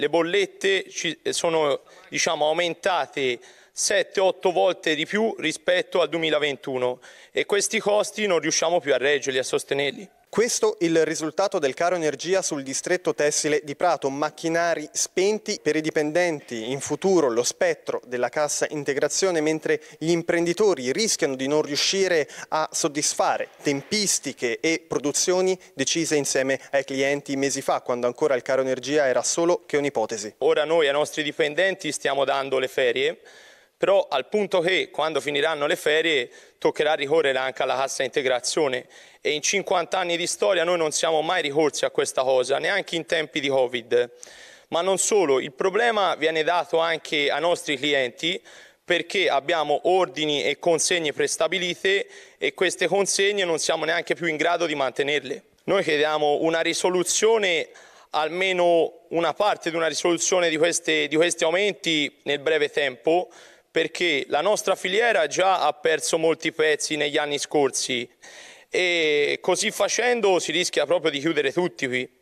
Le bollette sono diciamo, aumentate 7-8 volte di più rispetto al 2021 e questi costi non riusciamo più a reggerli, a sostenerli. Questo il risultato del caro energia sul distretto tessile di Prato, macchinari spenti per i dipendenti, in futuro lo spettro della cassa integrazione, mentre gli imprenditori rischiano di non riuscire a soddisfare tempistiche e produzioni decise insieme ai clienti mesi fa, quando ancora il caro energia era solo che un'ipotesi. Ora noi ai nostri dipendenti stiamo dando le ferie, però al punto che quando finiranno le ferie toccherà ricorrere anche alla cassa integrazione e in 50 anni di storia noi non siamo mai ricorsi a questa cosa, neanche in tempi di Covid. Ma non solo, il problema viene dato anche ai nostri clienti perché abbiamo ordini e consegne prestabilite e queste consegne non siamo neanche più in grado di mantenerle. Noi chiediamo una risoluzione almeno una parte di una risoluzione di, queste, di questi aumenti nel breve tempo perché la nostra filiera già ha perso molti pezzi negli anni scorsi e così facendo si rischia proprio di chiudere tutti qui.